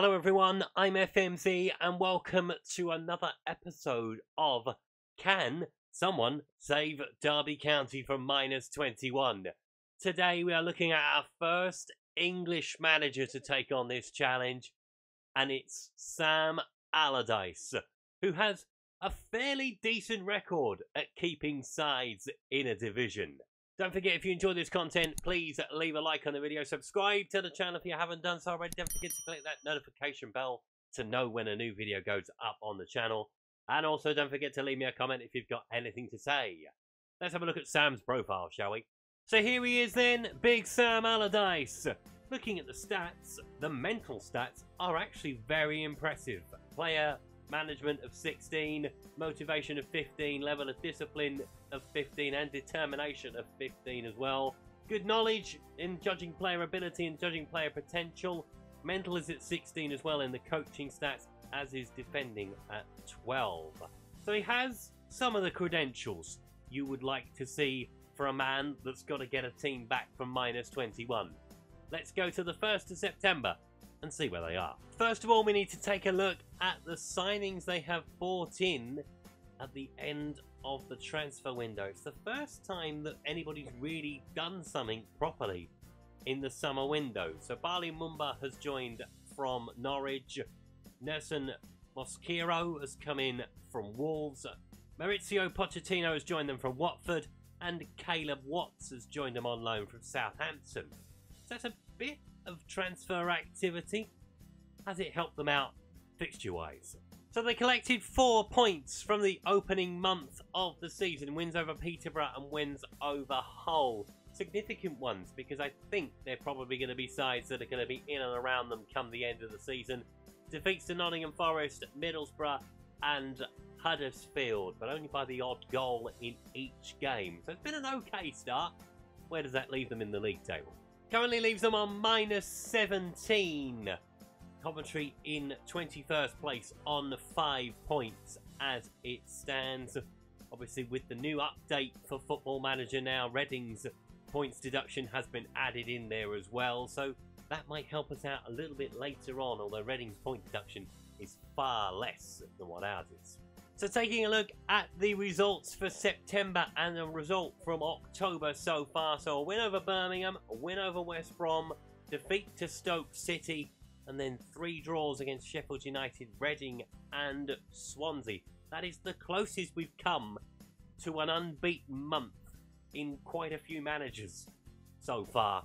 Hello everyone, I'm FMZ and welcome to another episode of Can Someone Save Derby County from minus 21? Today we are looking at our first English manager to take on this challenge and it's Sam Allardyce, who has a fairly decent record at keeping sides in a division. Don't forget, if you enjoy this content, please leave a like on the video. Subscribe to the channel if you haven't done so already. Don't forget to click that notification bell to know when a new video goes up on the channel. And also, don't forget to leave me a comment if you've got anything to say. Let's have a look at Sam's profile, shall we? So here he is then, Big Sam Allardyce. Looking at the stats, the mental stats are actually very impressive. Player management of 16, motivation of 15, level of discipline of 15, and determination of 15 as well. Good knowledge in judging player ability and judging player potential. Mental is at 16 as well in the coaching stats, as is defending at 12. So he has some of the credentials you would like to see for a man that's got to get a team back from minus 21. Let's go to the 1st of September and see where they are. First of all, we need to take a look at the signings they have bought in at the end of the transfer window. It's the first time that anybody's really done something properly in the summer window. So Bali Mumba has joined from Norwich. Nelson Mosquero has come in from Wolves. Maurizio Pochettino has joined them from Watford. And Caleb Watts has joined them on loan from Southampton. So that's a bit of transfer activity. Has it helped them out fixture-wise? So they collected four points from the opening month of the season. Wins over Peterborough and wins over Hull. Significant ones because I think they're probably going to be sides that are going to be in and around them come the end of the season. Defeats to Nottingham Forest, Middlesbrough and Huddersfield, but only by the odd goal in each game. So it's been an okay start. Where does that leave them in the league table? Currently leaves them on minus 17. Coventry in 21st place on 5 points as it stands. Obviously, with the new update for Football Manager now, Reading's points deduction has been added in there as well. So that might help us out a little bit later on, although Reading's point deduction is far less than what ours is. So taking a look at the results for September and the result from October so far. So a win over Birmingham, a win over West Brom, defeat to Stoke City, and then three draws against Sheffield United, Reading and Swansea. That is the closest we've come to an unbeaten month in quite a few managers so far.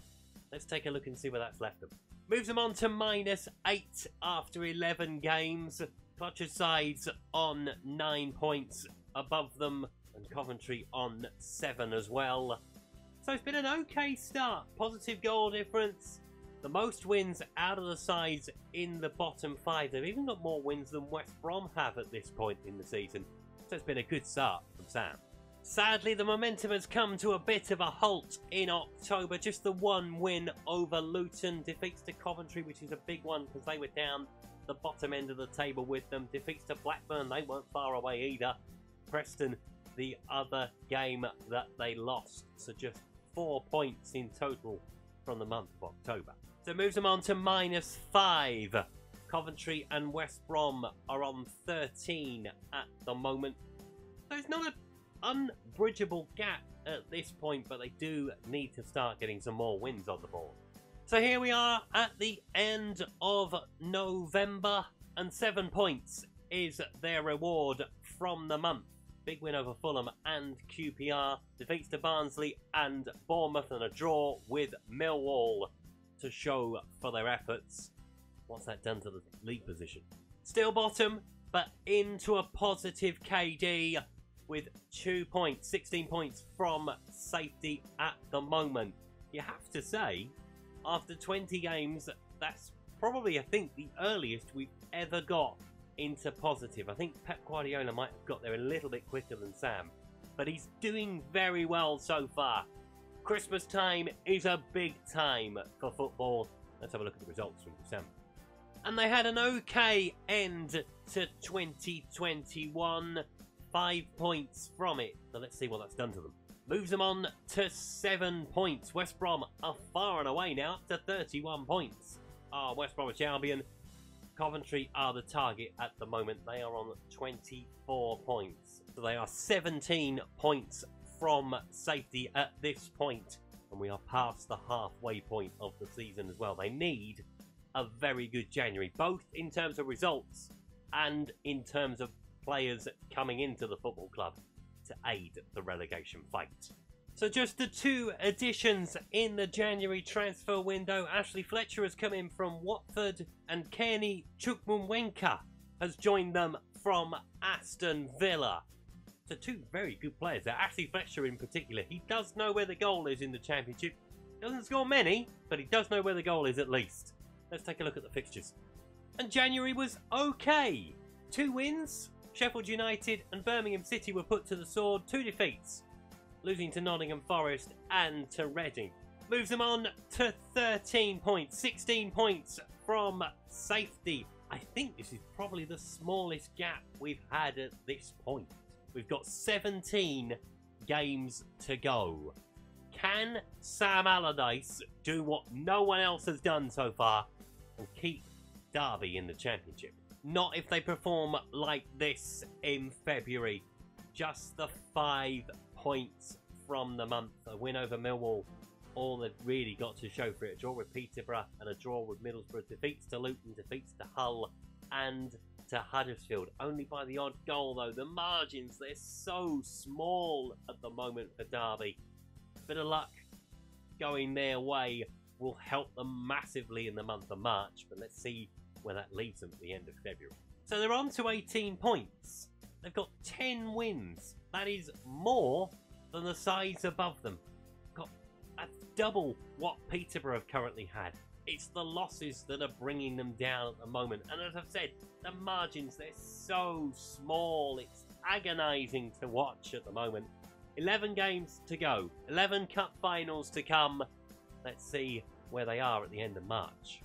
Let's take a look and see where that's left them. Moves them on to minus 8 after 11 games. Clutcher sides on nine points above them, and Coventry on seven as well. So it's been an okay start. Positive goal difference. The most wins out of the sides in the bottom five. They've even got more wins than West Brom have at this point in the season. So it's been a good start from Sam. Sadly, the momentum has come to a bit of a halt in October. Just the one win over Luton defeats to Coventry, which is a big one because they were down the bottom end of the table with them. Defeats to Blackburn, they weren't far away either. Preston, the other game that they lost. So just four points in total from the month of October. So it moves them on to minus five. Coventry and West Brom are on 13 at the moment. So it's not an unbridgeable gap at this point, but they do need to start getting some more wins on the board. So here we are at the end of November, and seven points is their reward from the month. Big win over Fulham and QPR, defeats to Barnsley and Bournemouth, and a draw with Millwall to show for their efforts. What's that done to the league position? Still bottom, but into a positive KD with two points, 16 points from safety at the moment. You have to say, after 20 games, that's probably, I think, the earliest we've ever got into positive. I think Pep Guardiola might have got there a little bit quicker than Sam, but he's doing very well so far. Christmas time is a big time for football. Let's have a look at the results from December. And they had an okay end to 2021. Five points from it. So let's see what that's done to them moves them on to seven points. West Brom are far and away now up to 31 points. Our West Bromwich Albion Coventry are the target at the moment. They are on 24 points. So they are 17 points from safety at this point, and we are past the halfway point of the season as well. They need a very good January, both in terms of results and in terms of players coming into the football club to aid the relegation fight. So just the two additions in the January transfer window. Ashley Fletcher has come in from Watford and Carney Chukwuemeka has joined them from Aston Villa. So two very good players. Ashley Fletcher in particular. He does know where the goal is in the championship. Doesn't score many, but he does know where the goal is at least. Let's take a look at the fixtures. And January was okay. Two wins. Sheffield United and Birmingham City were put to the sword. Two defeats losing to Nottingham Forest and to Reading. Moves them on to 13 points, 16 points from safety. I think this is probably the smallest gap we've had at this point. We've got 17 games to go. Can Sam Allardyce do what no one else has done so far and keep Derby in the championship? Not if they perform like this in February. Just the five points from the month. A win over Millwall, all they've really got to show for it. A draw with Peterborough and a draw with Middlesbrough. Defeats to Luton, defeats to Hull and to Huddersfield. Only by the odd goal though. The margins, they're so small at the moment for Derby. Bit of luck going their way will help them massively in the month of March. But let's see where that leaves them at the end of February. So they're on to 18 points. They've got 10 wins. That is more than the sides above them. Got a double what Peterborough have currently had. It's the losses that are bringing them down at the moment. And as I've said, the margins, they're so small. It's agonising to watch at the moment. 11 games to go. 11 cup finals to come. Let's see where they are at the end of March.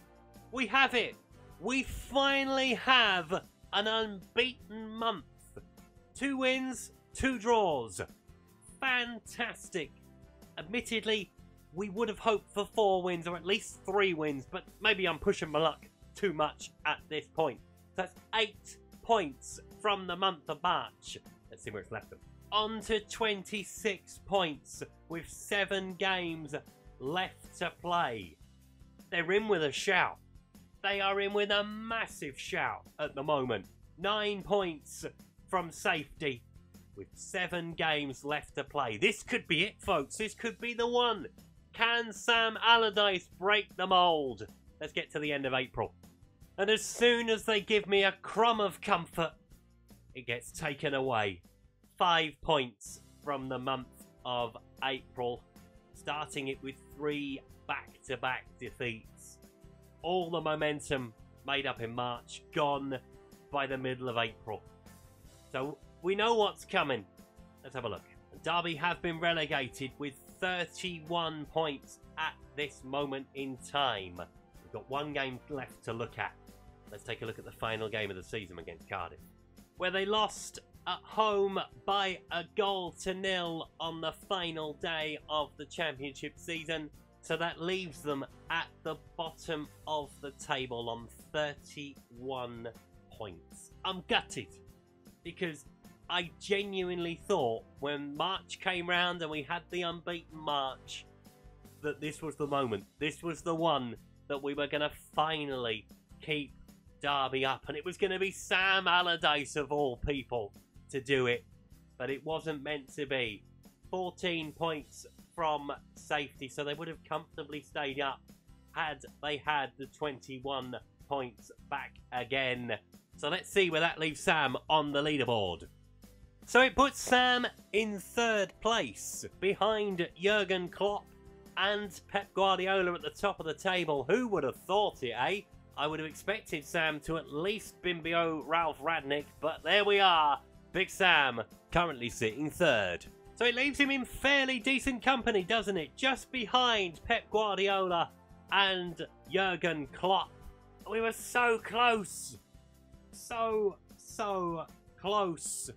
We have it! We finally have an unbeaten month. Two wins, two draws fantastic. Admittedly, we would have hoped for four wins or at least three wins, but maybe I'm pushing my luck too much at this point. That's eight points from the month of March. Let's see where it's left them. On to 26 points with seven games left to play. They're in with a shout. They are in with a massive shout at the moment. Nine points from safety with seven games left to play. This could be it, folks. This could be the one. Can Sam Allardyce break the mould? Let's get to the end of April. And as soon as they give me a crumb of comfort, it gets taken away. Five points from the month of April, starting it with three back-to-back -back defeats. All the momentum made up in March, gone by the middle of April. So we know what's coming. Let's have a look. Derby have been relegated with 31 points at this moment in time. We've got one game left to look at. Let's take a look at the final game of the season against Cardiff, where they lost at home by a goal to nil on the final day of the championship season. So that leaves them at the bottom of the table on 31 points. I'm gutted because I genuinely thought when March came round and we had the unbeaten March that this was the moment. This was the one that we were going to finally keep Derby up. And it was going to be Sam Allardyce, of all people, to do it. But it wasn't meant to be. 14 points from safety, so they would have comfortably stayed up had they had the 21 points back again. So let's see where that leaves Sam on the leaderboard. So it puts Sam in third place, behind Jurgen Klopp and Pep Guardiola at the top of the table. Who would have thought it, eh? I would have expected Sam to at least bimbio Ralf Rangnick, but there we are. Big Sam currently sitting third. So it leaves him in fairly decent company, doesn't it? Just behind Pep Guardiola and Jurgen Klopp. We were so close. So, so close.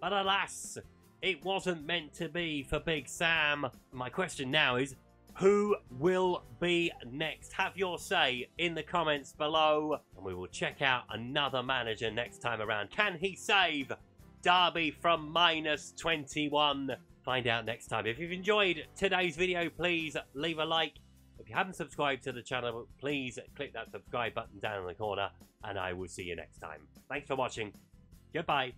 But alas, it wasn't meant to be for Big Sam. My question now is, who will be next? Have your say in the comments below, and we will check out another manager next time around. Can he save Derby from minus 21? Find out next time. If you've enjoyed today's video, please leave a like. If you haven't subscribed to the channel, please click that subscribe button down in the corner, and I will see you next time. Thanks for watching. Goodbye.